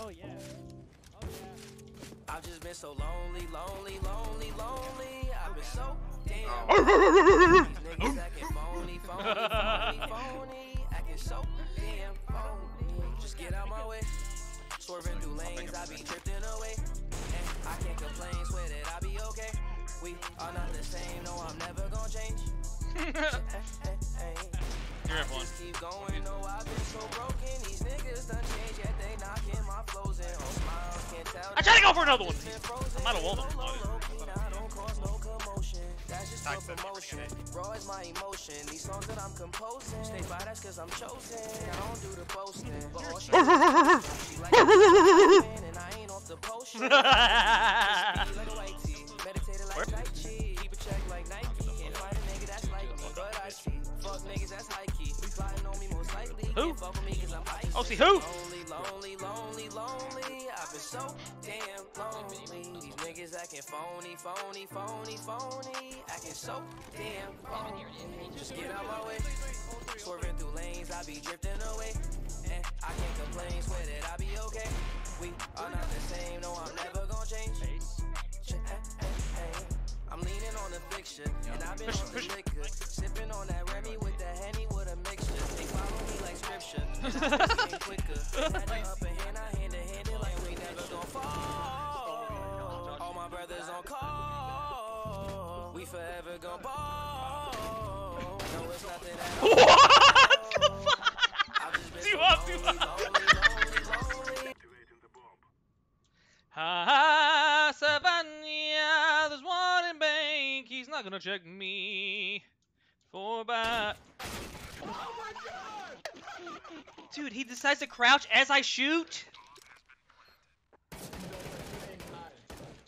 Oh yeah. Oh yeah. I've just been so lonely, lonely, lonely, lonely. I've been so damn. Oh. These niggas acting phony, phony, phony, phony. Acting so damn phony. Just get out my way. Swerving through lanes, I be drifting away. And I can't complain, swear that I be okay. We are not the same, no, I'm never gonna change. You're at one. just keep going, no, I've been so broken. I tried to go for another one. I might have won them. low, low key, now don't cause no. That's just Thanks, for that's promotion. Raw is my emotion. These songs that I'm composing. Stay by that's cause I'm chosen. I don't do the boasting. But all she she like and I ain't off the potion. Oh, see who? Lonely, lonely, lonely, lonely. I've been so damn lonely. These niggas acting phony, phony, phony, phony. Acting so damn phony. Just get out my way. Swerving through lanes, I be drifting away. And I can't complain, swear that I be okay. We are not the same, no, I'm never gonna change. Ch- eh, eh, eh. I'm leaning on the fiction, and I've been All my brothers on call. We forever ball. No, it's nothing at all. What the fuck? Too up, too up. Ha Savannah, there's one in bank. He's not gonna check me for bat. Dude, he decides to crouch as I shoot.